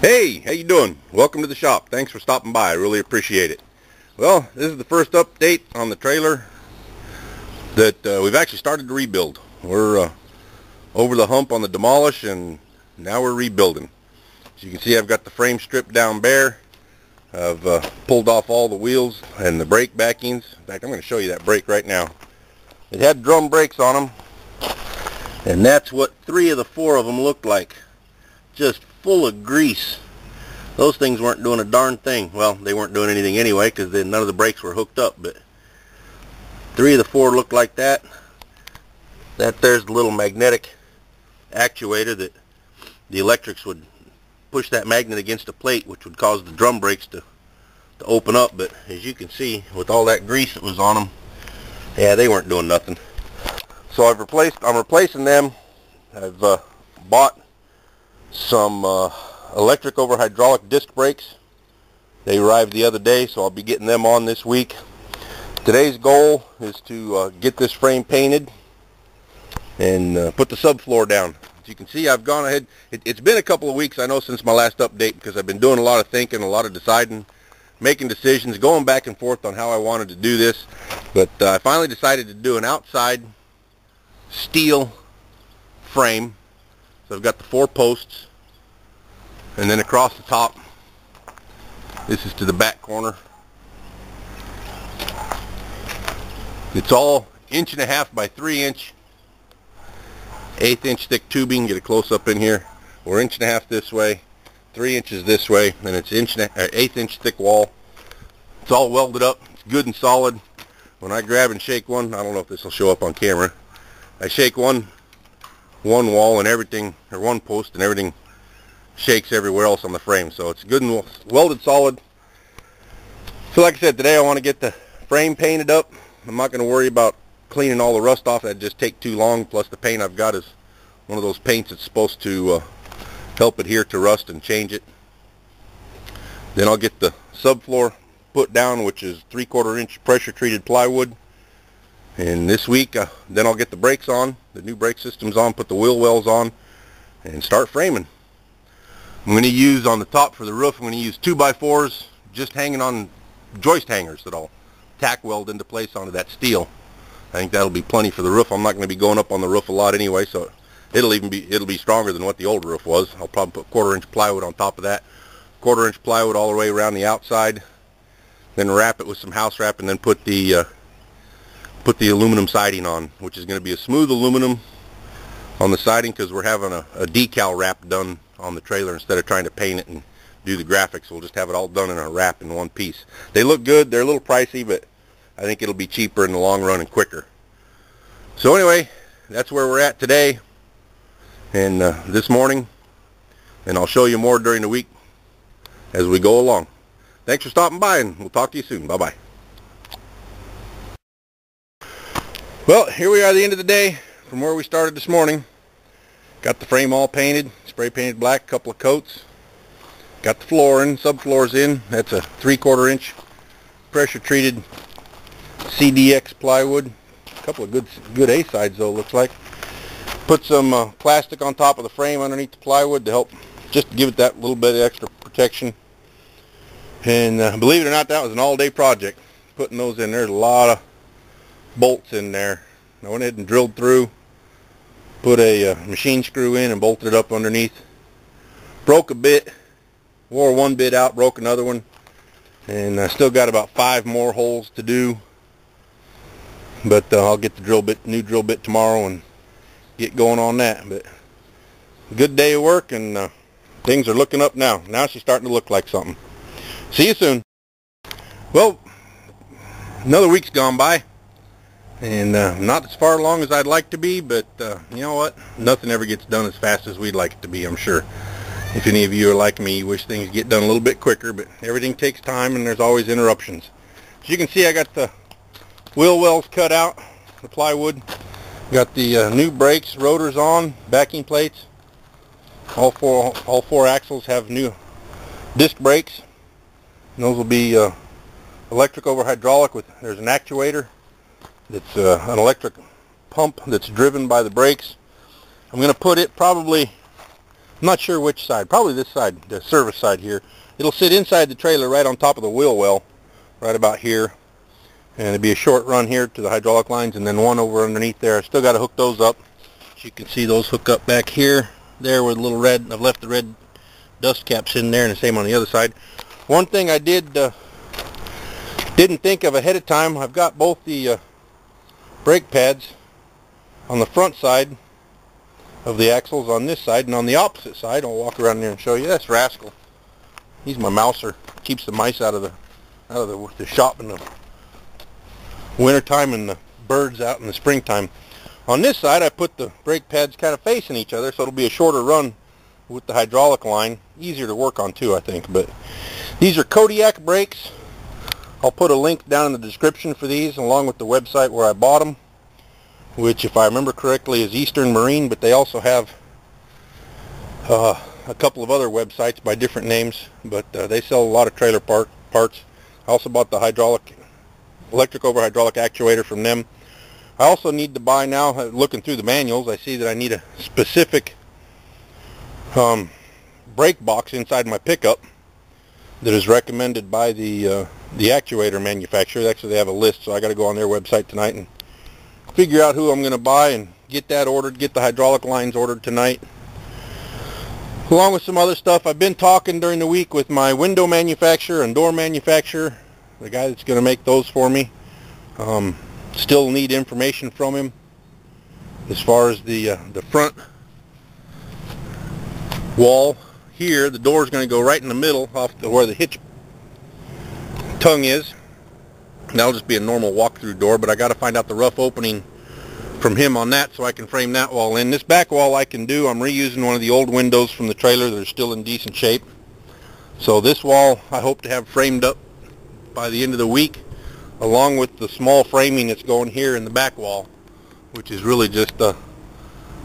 Hey, how you doing? Welcome to the shop. Thanks for stopping by. I really appreciate it. Well, this is the first update on the trailer that uh, we've actually started to rebuild. We're uh, over the hump on the demolish and now we're rebuilding. As you can see, I've got the frame stripped down bare. I've uh, pulled off all the wheels and the brake backings. In fact, I'm going to show you that brake right now. It had drum brakes on them, and that's what three of the four of them looked like. Just full of grease. Those things weren't doing a darn thing. Well, they weren't doing anything anyway because then none of the brakes were hooked up. But three of the four looked like that. That there's the little magnetic actuator that the electrics would push that magnet against a plate, which would cause the drum brakes to to open up. But as you can see, with all that grease that was on them, yeah, they weren't doing nothing. So I've replaced. I'm replacing them. I've uh, bought some uh, electric over hydraulic disc brakes. They arrived the other day, so I'll be getting them on this week. Today's goal is to uh, get this frame painted and uh, put the subfloor down. As you can see, I've gone ahead. It, it's been a couple of weeks, I know, since my last update because I've been doing a lot of thinking, a lot of deciding, making decisions, going back and forth on how I wanted to do this. But uh, I finally decided to do an outside steel frame so I've got the four posts and then across the top this is to the back corner. It's all inch and a half by three inch eighth inch thick tubing. Get a close up in here. We're inch and a half this way, three inches this way, and it's inch and a, uh, eighth inch thick wall. It's all welded up. It's good and solid. When I grab and shake one, I don't know if this will show up on camera. I shake one one wall and everything, or one post and everything shakes everywhere else on the frame. So it's good and welded solid. So like I said, today I want to get the frame painted up. I'm not going to worry about cleaning all the rust off. That'd just take too long. Plus the paint I've got is one of those paints that's supposed to uh, help adhere to rust and change it. Then I'll get the subfloor put down, which is three-quarter inch pressure treated plywood. And this week, uh, then I'll get the brakes on, the new brake systems on, put the wheel wells on, and start framing. I'm going to use on the top for the roof, I'm going to use 2x4s just hanging on joist hangers that I'll tack weld into place onto that steel. I think that'll be plenty for the roof. I'm not going to be going up on the roof a lot anyway, so it'll even be it'll be stronger than what the old roof was. I'll probably put quarter inch plywood on top of that, quarter inch plywood all the way around the outside, then wrap it with some house wrap, and then put the uh, put the aluminum siding on, which is going to be a smooth aluminum on the siding because we're having a, a, decal wrap done on the trailer instead of trying to paint it and do the graphics. We'll just have it all done in a wrap in one piece. They look good. They're a little pricey, but I think it'll be cheaper in the long run and quicker. So anyway, that's where we're at today and uh, this morning, and I'll show you more during the week as we go along. Thanks for stopping by, and we'll talk to you soon. Bye-bye. Well, here we are at the end of the day from where we started this morning. Got the frame all painted, spray painted black, couple of coats. Got the floor in, subfloors in. That's a three-quarter inch pressure treated CDX plywood. A couple of good good A sides though, looks like. Put some uh, plastic on top of the frame underneath the plywood to help just give it that little bit of extra protection. And uh, believe it or not, that was an all-day project. Putting those in, there's a lot of bolts in there. I went ahead and drilled through, put a uh, machine screw in and bolted it up underneath. Broke a bit, wore one bit out, broke another one, and I still got about five more holes to do. But uh, I'll get the drill bit, new drill bit tomorrow and get going on that. But good day of work and uh, things are looking up now. Now she's starting to look like something. See you soon. Well, another week's gone by and uh, not as far along as I'd like to be, but uh, you know what? Nothing ever gets done as fast as we'd like it to be, I'm sure. If any of you are like me, you wish things get done a little bit quicker, but everything takes time and there's always interruptions. As you can see, I got the wheel wells cut out, the plywood. Got the uh, new brakes, rotors on, backing plates. All four, all four axles have new disc brakes. And those will be uh, electric over hydraulic with, there's an actuator it's uh, an electric pump that's driven by the brakes. I'm going to put it probably I'm not sure which side. Probably this side, the service side here. It'll sit inside the trailer right on top of the wheel well, right about here. And it'll be a short run here to the hydraulic lines and then one over underneath there. I still got to hook those up. As you can see those hook up back here. There with a little red. I've left the red dust caps in there and the same on the other side. One thing I did uh, didn't think of ahead of time, I've got both the uh, brake pads on the front side of the axles on this side and on the opposite side I'll walk around there and show you. That's Rascal. He's my mouser. Keeps the mice out of the out of the, the shop in the wintertime and the birds out in the springtime. On this side I put the brake pads kind of facing each other so it'll be a shorter run with the hydraulic line. Easier to work on too I think but these are Kodiak brakes I'll put a link down in the description for these along with the website where I bought them which if I remember correctly is Eastern Marine, but they also have uh, a couple of other websites by different names, but uh, they sell a lot of trailer part, parts. I also bought the hydraulic, electric over hydraulic actuator from them. I also need to buy now, uh, looking through the manuals, I see that I need a specific um, brake box inside my pickup that is recommended by the uh, the actuator manufacturer. Actually, they have a list, so I got to go on their website tonight and figure out who I'm going to buy and get that ordered, get the hydraulic lines ordered tonight. Along with some other stuff, I've been talking during the week with my window manufacturer and door manufacturer, the guy that's going to make those for me. Um, still need information from him as far as the uh, the front wall here. The door is going to go right in the middle off the, where the hitch tongue is. That'll just be a normal walk-through door, but I got to find out the rough opening from him on that so I can frame that wall in. This back wall I can do. I'm reusing one of the old windows from the trailer that are still in decent shape. So this wall I hope to have framed up by the end of the week along with the small framing that's going here in the back wall which is really just a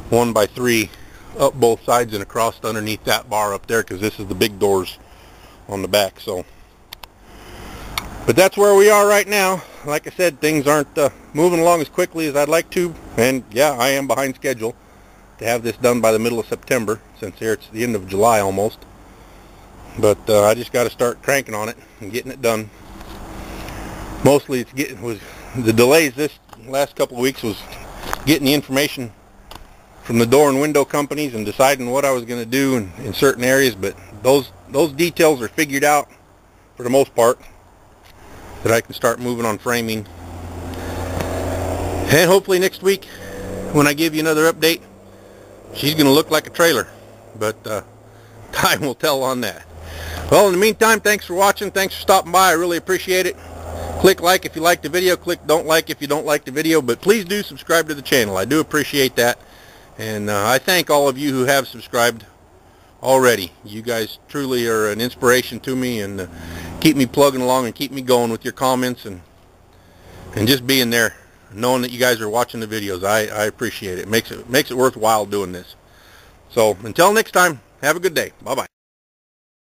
one by three up both sides and across underneath that bar up there because this is the big doors on the back so but that's where we are right now. Like I said, things aren't uh, moving along as quickly as I'd like to. And yeah, I am behind schedule to have this done by the middle of September, since here it's the end of July almost. But uh, I just got to start cranking on it and getting it done. Mostly it's getting was the delays this last couple of weeks was getting the information from the door and window companies and deciding what I was going to do in, in certain areas. But those those details are figured out for the most part that I can start moving on framing. And hopefully next week, when I give you another update, she's going to look like a trailer. But uh, time will tell on that. Well, in the meantime, thanks for watching. Thanks for stopping by. I really appreciate it. Click like if you like the video. Click don't like if you don't like the video. But please do subscribe to the channel. I do appreciate that. And uh, I thank all of you who have subscribed already. You guys truly are an inspiration to me. and. Uh, keep me plugging along and keep me going with your comments and and just being there knowing that you guys are watching the videos I, I appreciate it. it makes it makes it worthwhile doing this so until next time have a good day bye bye